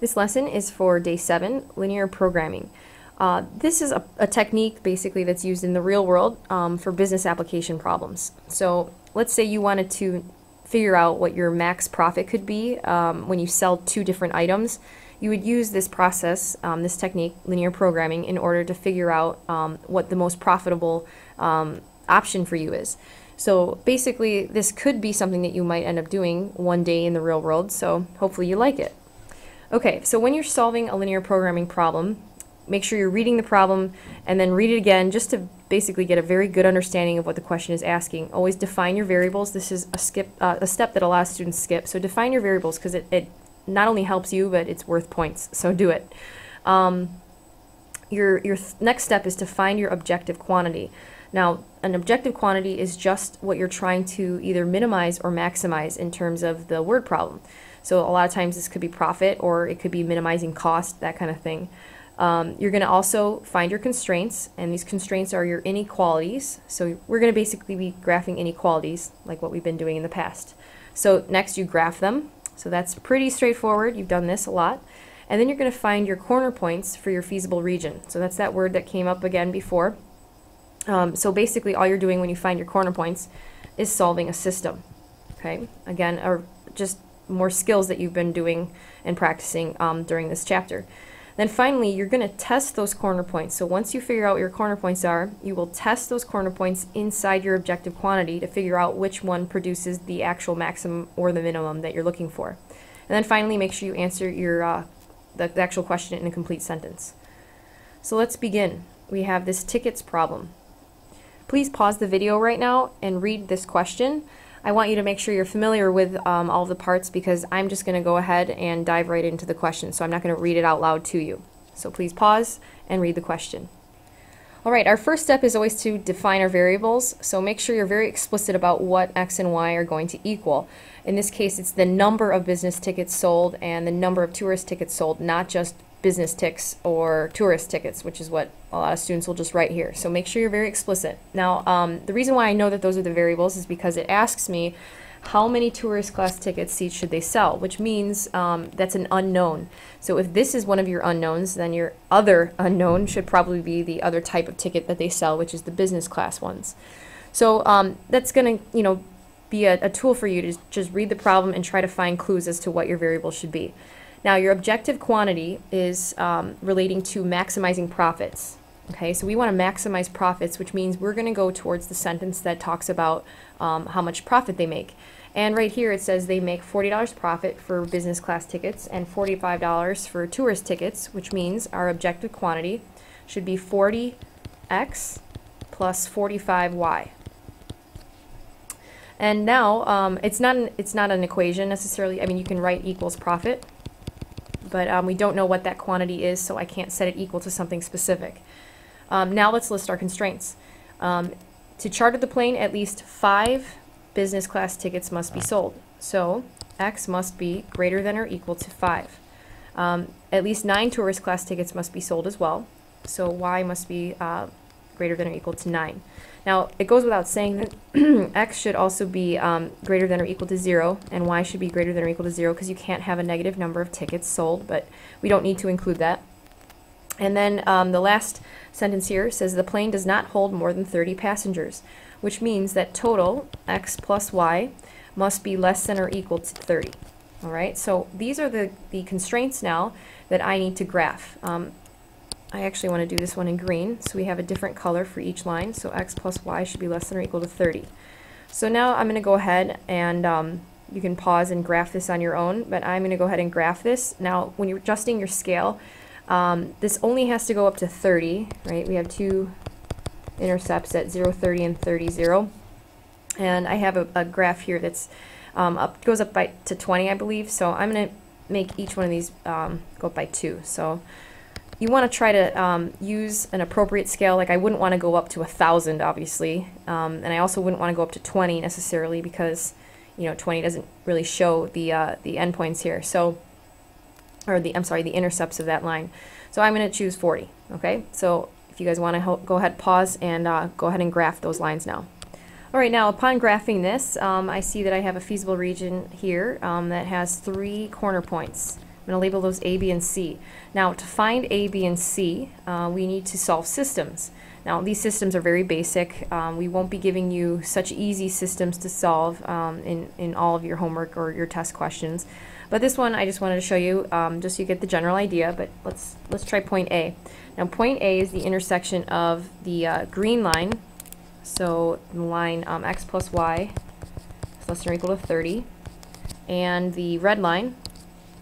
This lesson is for day seven, linear programming. Uh, this is a, a, technique basically that's used in the real world um, for business application problems. So let's say you wanted to figure out what your max profit could be um, when you sell two different items. You would use this process, um, this technique, linear programming, in order to figure out um, what the most profitable um, option for you is. So basically, this could be something that you might end up doing one day in the real world, so hopefully you like it. Okay, so when you're solving a linear programming problem, make sure you're reading the problem and then read it again just to basically get a very good understanding of what the question is asking. Always define your variables. This is a skip, uh, a step that a lot of students skip. So define your variables because it, it not only helps you, but it's worth points. So do it. Um, your your next step is to find your objective quantity. Now, an objective quantity is just what you're trying to either minimize or maximize in terms of the word problem. So a lot of times this could be profit or it could be minimizing cost, that kind of thing. Um, you're going to also find your constraints, and these constraints are your inequalities. So we're going to basically be graphing inequalities like what we've been doing in the past. So next you graph them. So that's pretty straightforward. You've done this a lot. And then you're going to find your corner points for your feasible region. So that's that word that came up again before. Um, so basically all you're doing when you find your corner points is solving a system. Okay, again, or just more skills that you've been doing and practicing um, during this chapter. Then finally, you're going to test those corner points. So once you figure out what your corner points are, you will test those corner points inside your objective quantity to figure out which one produces the actual maximum or the minimum that you're looking for. And then finally, make sure you answer your uh, the, the actual question in a complete sentence. So let's begin. We have this tickets problem. Please pause the video right now and read this question. I want you to make sure you're familiar with um, all the parts because I'm just going to go ahead and dive right into the question. So I'm not going to read it out loud to you. So please pause and read the question. All right, our first step is always to define our variables. So make sure you're very explicit about what x and y are going to equal. In this case, it's the number of business tickets sold and the number of tourist tickets sold, not just business ticks or tourist tickets, which is what a lot of students will just write here. So make sure you're very explicit. Now, um, the reason why I know that those are the variables is because it asks me how many tourist class ticket seats should they sell, which means um, that's an unknown. So if this is one of your unknowns, then your other unknown should probably be the other type of ticket that they sell, which is the business class ones. So um, that's going to, you know, be a, a tool for you to just read the problem and try to find clues as to what your variable should be. Now, your objective quantity is um, relating to maximizing profits. Okay, so we want to maximize profits, which means we're going to go towards the sentence that talks about um, how much profit they make. And right here it says they make $40 profit for business class tickets and $45 for tourist tickets, which means our objective quantity should be 40x plus 45y. And now um, it's not an, it's not an equation necessarily. I mean, you can write equals profit, but um, we don't know what that quantity is, so I can't set it equal to something specific. Um, now let's list our constraints. Um, to charter the plane, at least five business class tickets must be sold. So x must be greater than or equal to 5. Um, at least 9 tourist class tickets must be sold as well. So y must be uh, greater than or equal to 9. Now, it goes without saying that x should also be um, greater than or equal to 0, and y should be greater than or equal to 0 because you can't have a negative number of tickets sold, but we don't need to include that. And then um, the last sentence here says the plane does not hold more than 30 passengers, which means that total x plus y must be less than or equal to 30. All right, so these are the, the constraints now that I need to graph. Um, I actually want to do this one in green, so we have a different color for each line. So x plus y should be less than or equal to 30. So now I'm going to go ahead and um, you can pause and graph this on your own, but I'm going to go ahead and graph this. Now, when you're adjusting your scale, um, this only has to go up to 30, right? We have two intercepts at 0, 30, and 30, 0. And I have a, a graph here that's um, up goes up by to 20, I believe. So I'm going to make each one of these um, go up by 2. So you want to try to um, use an appropriate scale. Like I wouldn't want to go up to a thousand, obviously, um, and I also wouldn't want to go up to 20 necessarily because you know 20 doesn't really show the uh, the endpoints here. So, or the I'm sorry, the intercepts of that line. So I'm going to choose 40. Okay, so if you guys want to go ahead, pause and uh, go ahead and graph those lines now. All right, now upon graphing this, um, I see that I have a feasible region here um, that has three corner points. Going to label those A, B, and C. Now, to find A, B, and C, uh, we need to solve systems. Now, these systems are very basic. Um, we won't be giving you such easy systems to solve um, in, in all of your homework or your test questions. But this one I just wanted to show you um, just so you get the general idea, but let's, let's try point A. Now, point A is the intersection of the uh, green line, so the line um, x plus y is less than or equal to 30, and the red line,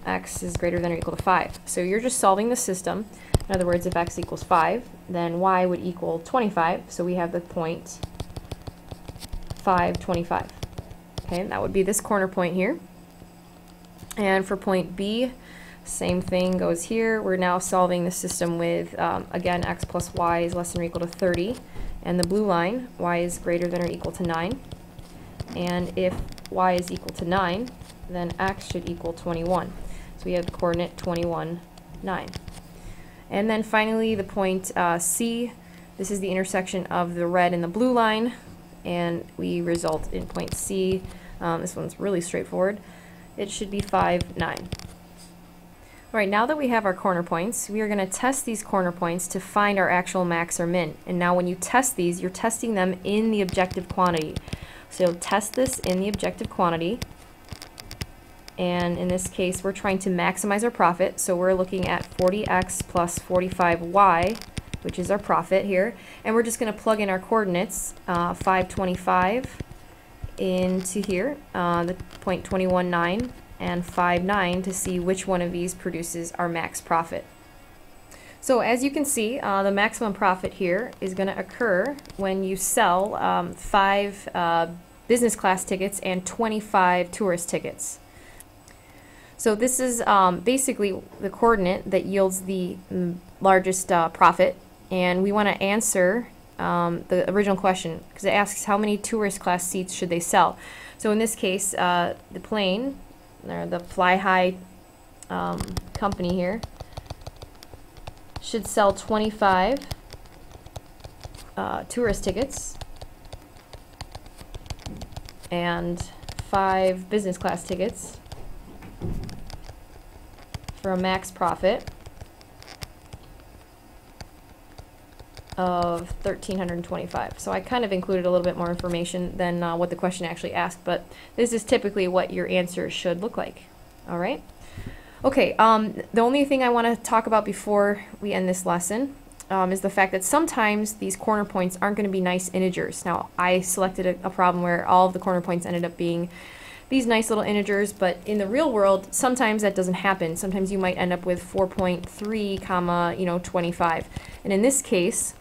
x is greater than or equal to 5. So you're just solving the system. In other words, if x equals 5, then y would equal 25. So we have the point 5, 25. Okay, that would be this corner point here. And for point B, same thing goes here. We're now solving the system with, um, again, x plus y is less than or equal to 30. And the blue line, y is greater than or equal to 9. And if y is equal to 9, then x should equal 21. We have coordinate 21, 9. And then finally the point uh, C, this is the intersection of the red and the blue line, and we result in point C. Um, this one's really straightforward. It should be 5, 9. All right, now that we have our corner points, we are going to test these corner points to find our actual max or min. And now when you test these, you're testing them in the objective quantity. So test this in the objective quantity, and in this case we're trying to maximize our profit. So we're looking at 40x plus 45y which is our profit here. And we're just going to plug in our coordinates uh, 525 into here uh, the point 219 and 59 to see which one of these produces our max profit. So as you can see uh, the maximum profit here is going to occur when you sell um, five uh, business class tickets and 25 tourist tickets so this is um, basically the coordinate that yields the mm, largest uh, profit. And we want to answer um, the original question because it asks how many tourist class seats should they sell. So in this case, uh, the plane, or the Fly High um, company here, should sell 25 uh, tourist tickets and five business class tickets for a max profit of 1325 so I kind of included a little bit more information than uh, what the question actually asked but this is typically what your answer should look like. All right? Okay um, the only thing I want to talk about before we end this lesson um, is the fact that sometimes these corner points aren't going to be nice integers. Now I selected a, a problem where all of the corner points ended up being these nice little integers, but in the real world, sometimes that doesn't happen. Sometimes you might end up with 4.3 comma, you know, 25. And in this case,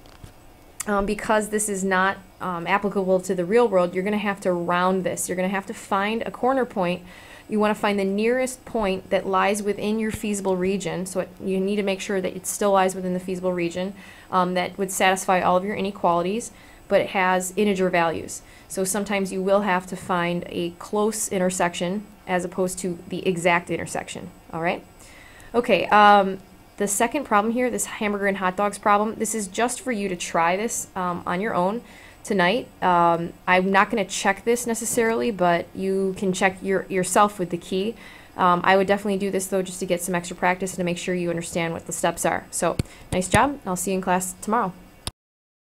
um, because this is not um, applicable to the real world, you're going to have to round this. You're going to have to find a corner point. You want to find the nearest point that lies within your feasible region. So it, you need to make sure that it still lies within the feasible region um, that would satisfy all of your inequalities, but it has integer values. So sometimes you will have to find a close intersection as opposed to the exact intersection, all right? Okay, um, the second problem here, this hamburger and hot dogs problem, this is just for you to try this um, on your own tonight. Um, I'm not going to check this necessarily, but you can check your, yourself with the key. Um, I would definitely do this though just to get some extra practice and to make sure you understand what the steps are. So nice job. I'll see you in class tomorrow.